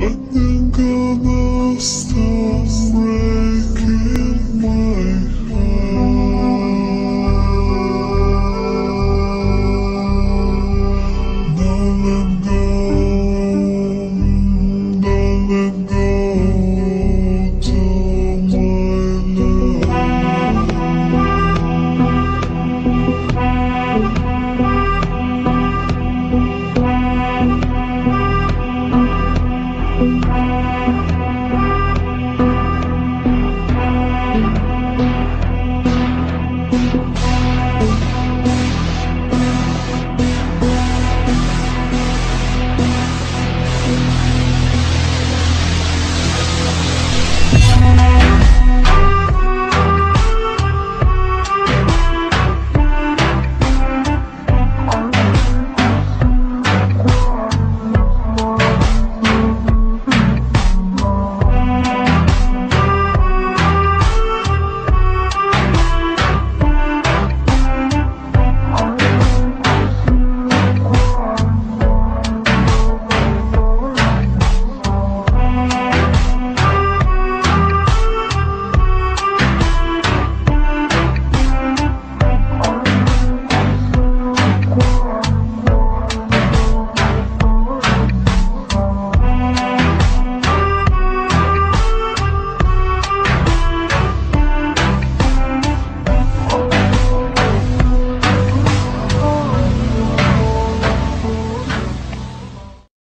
When gonna?